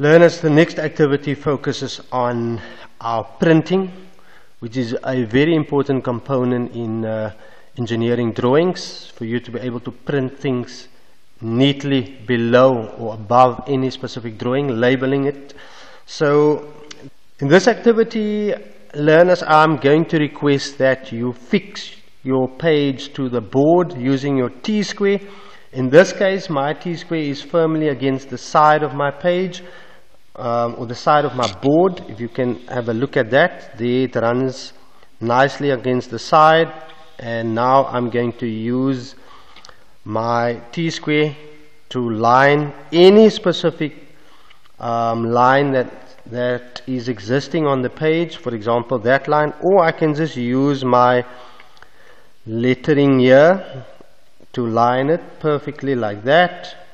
Learners, the next activity focuses on our printing, which is a very important component in uh, engineering drawings for you to be able to print things neatly below or above any specific drawing, labeling it. So in this activity, learners, I'm going to request that you fix your page to the board using your T-square. In this case, my T-square is firmly against the side of my page um, or the side of my board if you can have a look at that it runs nicely against the side and now I'm going to use my T-square to line any specific um, line that that is existing on the page for example that line or I can just use my lettering here to line it perfectly like that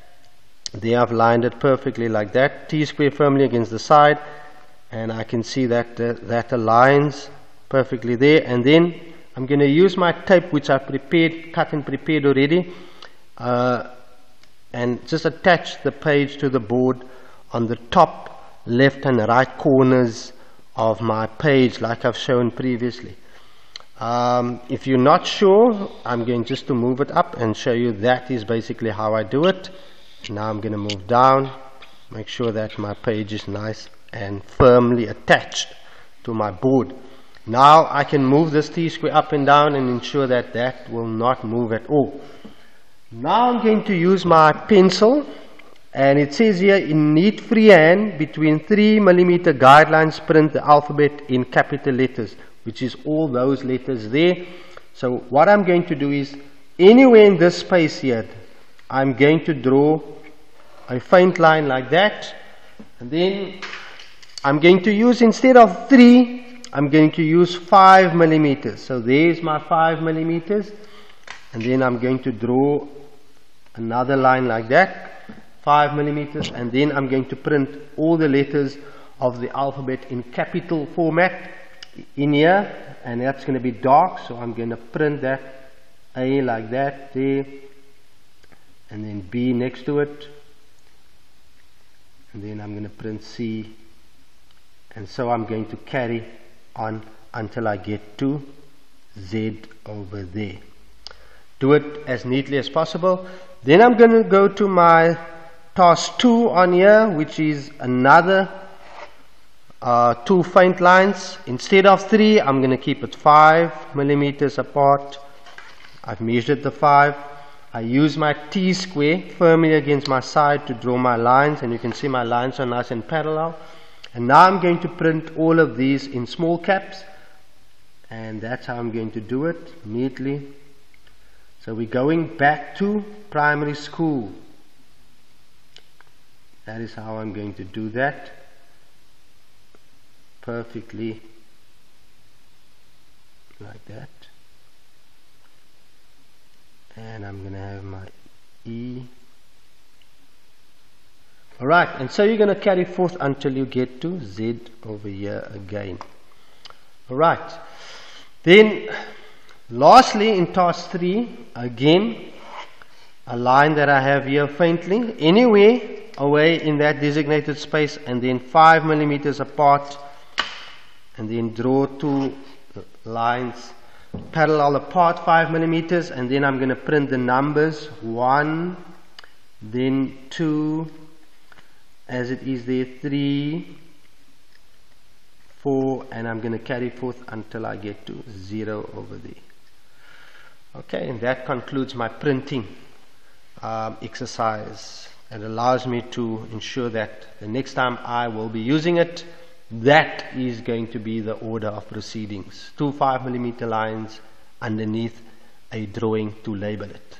they have lined it perfectly like that. T-square firmly against the side. And I can see that uh, that aligns perfectly there. And then I'm going to use my tape which I have prepared cut and prepared already uh, and just attach the page to the board on the top left and right corners of my page like I've shown previously. Um, if you're not sure I'm going just to move it up and show you that is basically how I do it now I'm going to move down make sure that my page is nice and firmly attached to my board. Now I can move this T-square up and down and ensure that that will not move at all. Now I'm going to use my pencil and it says here in neat freehand between 3 millimeter guidelines print the alphabet in capital letters which is all those letters there. So what I'm going to do is anywhere in this space here I'm going to draw a faint line like that and then I'm going to use instead of 3 I'm going to use 5 millimeters. So there's my 5 millimeters and then I'm going to draw another line like that 5 millimeters and then I'm going to print all the letters of the alphabet in capital format in here and that's going to be dark so I'm going to print that A like that there and then B next to it and then I'm going to print C. And so I'm going to carry on until I get to Z over there. Do it as neatly as possible. Then I'm going to go to my task 2 on here which is another uh, two faint lines. Instead of 3 I'm going to keep it 5 millimeters apart. I've measured the 5 I use my T-square firmly against my side to draw my lines and you can see my lines are nice and parallel. And now I'm going to print all of these in small caps and that's how I'm going to do it neatly. So we're going back to primary school. That is how I'm going to do that perfectly like that and I'm gonna have my E. Alright and so you're gonna carry forth until you get to Z over here again. Alright then lastly in task 3 again a line that I have here faintly anywhere away in that designated space and then 5 millimeters apart and then draw two lines parallel apart 5 millimeters and then I'm going to print the numbers. 1 then 2 as it is there 3 4 and I'm going to carry forth until I get to 0 over there. Okay and that concludes my printing um, exercise. And allows me to ensure that the next time I will be using it that is going to be the order of proceedings. Two 5 millimeter lines underneath a drawing to label it.